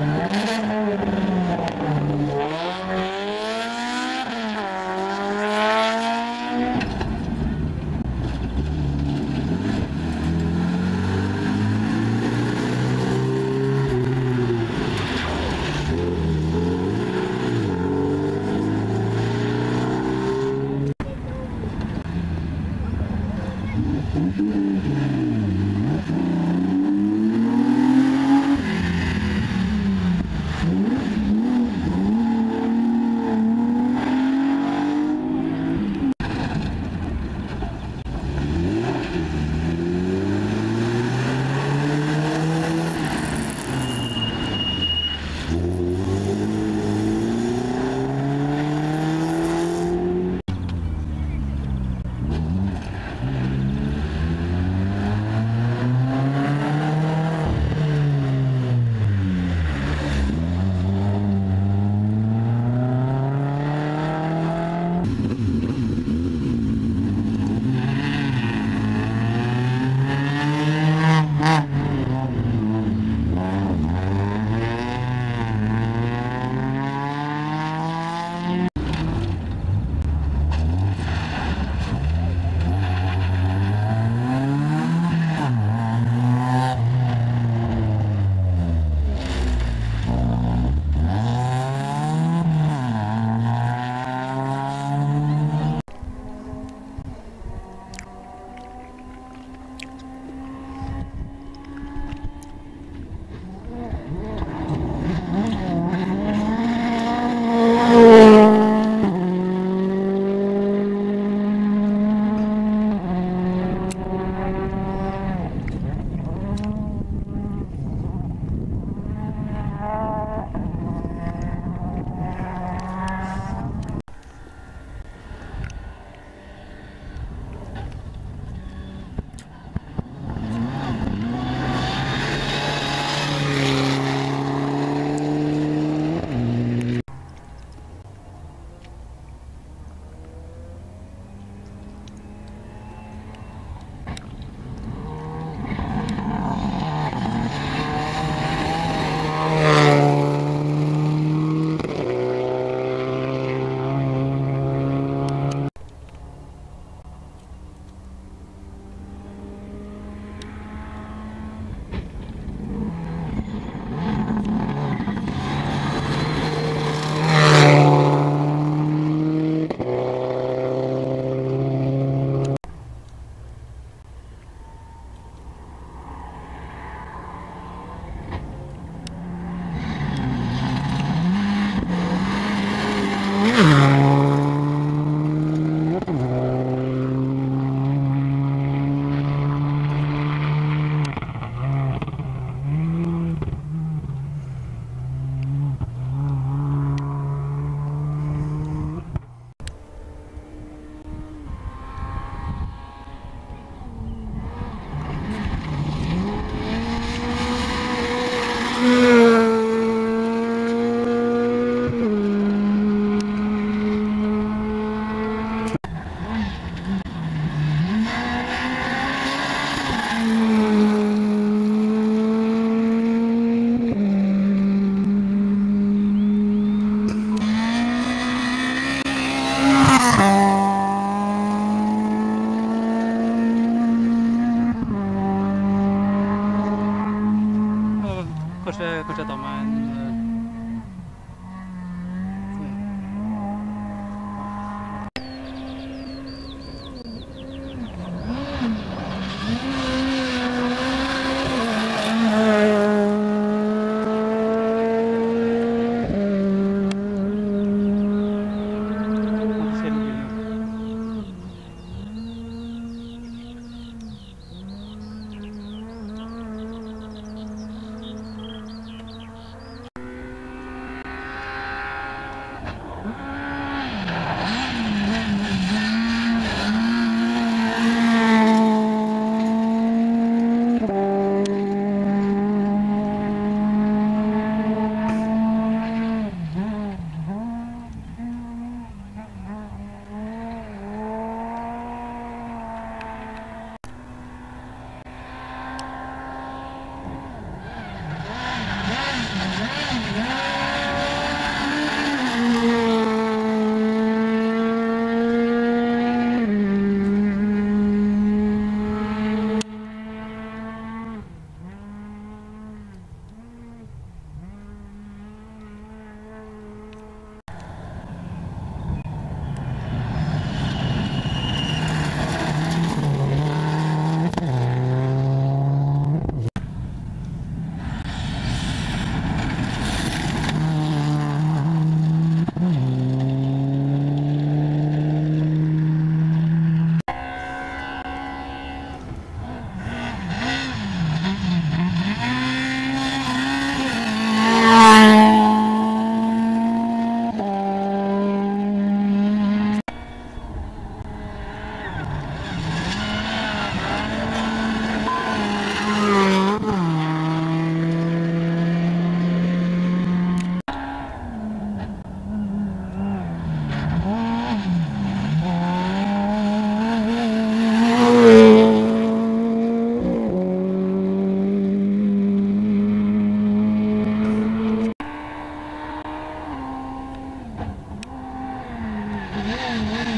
Yeah. Mm-hmm.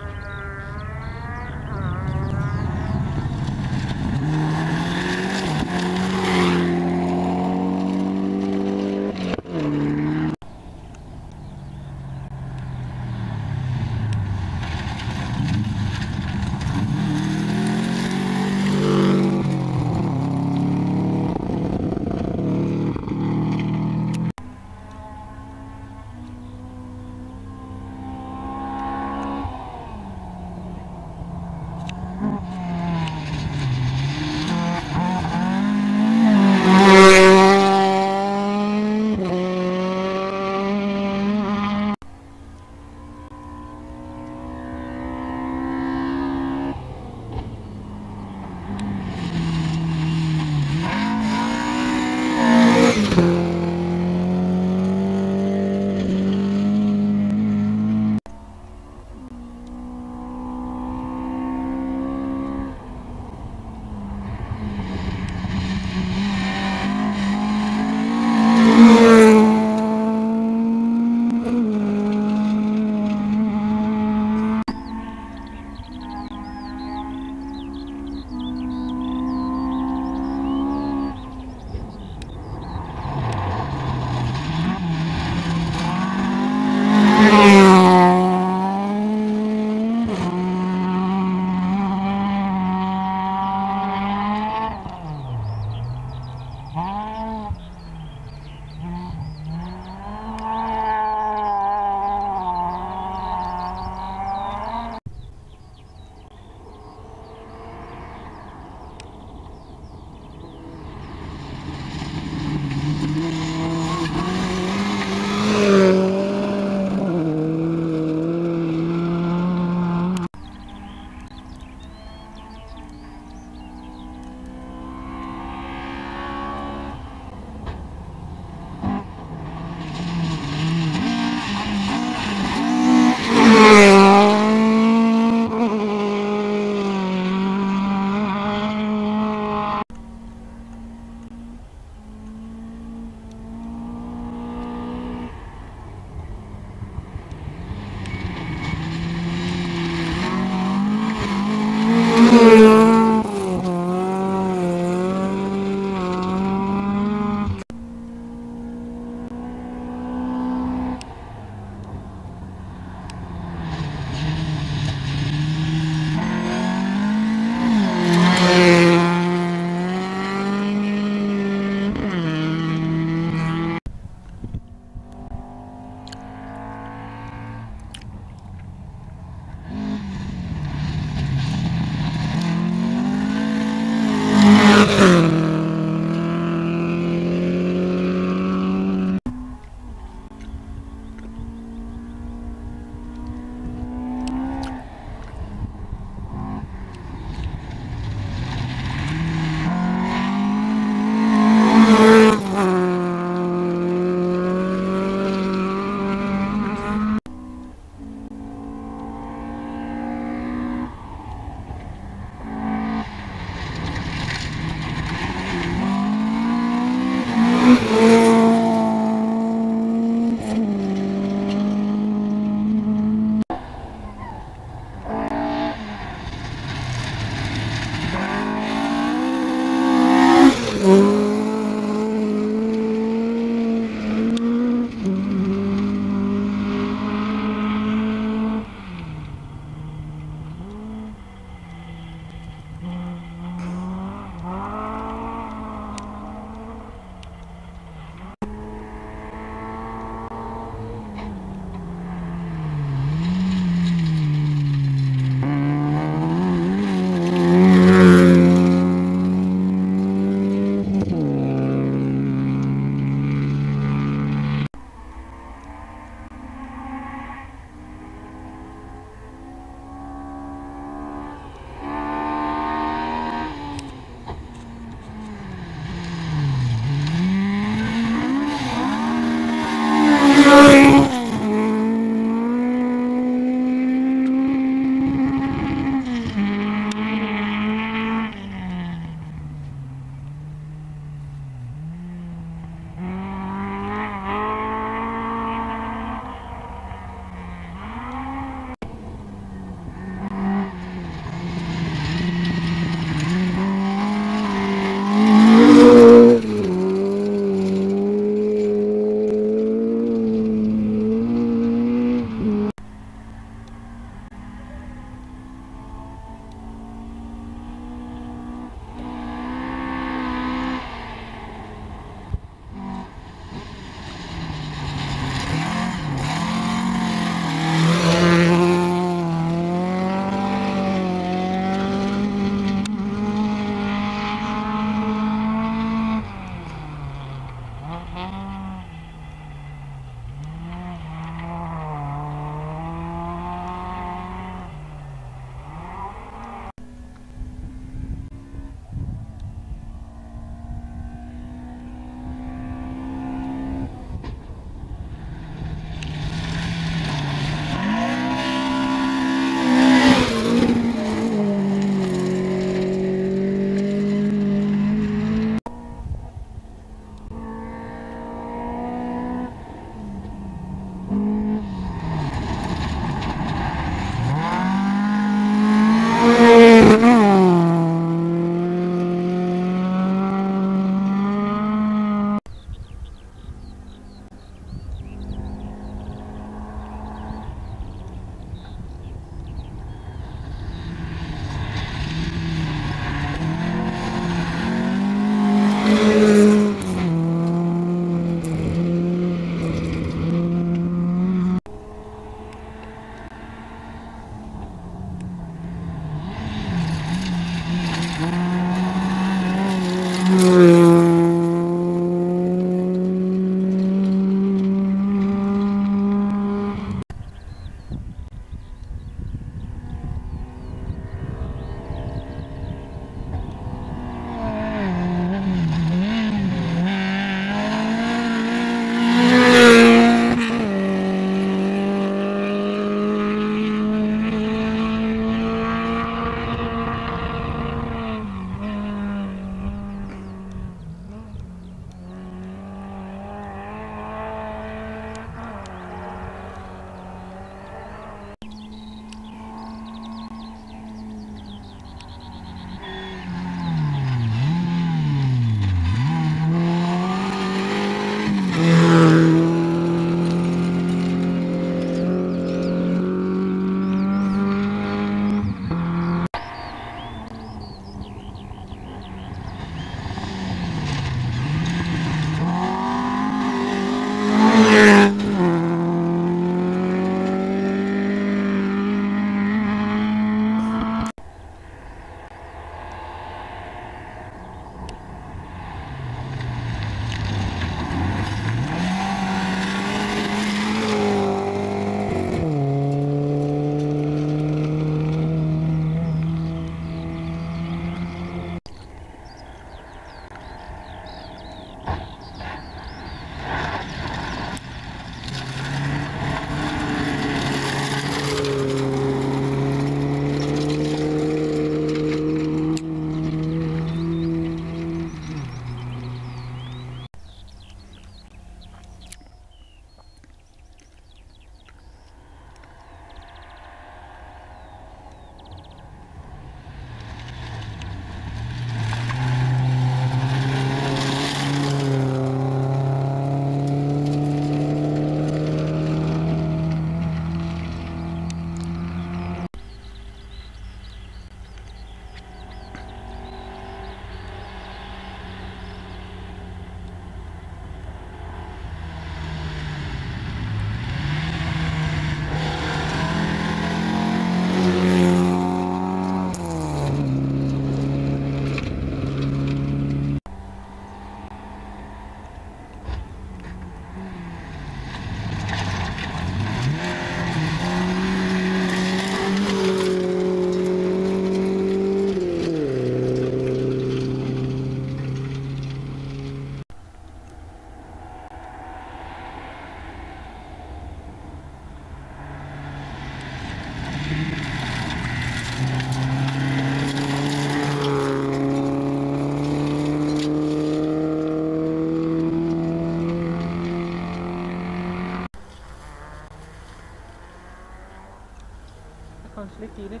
Kanskje litt tidlig,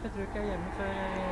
for jeg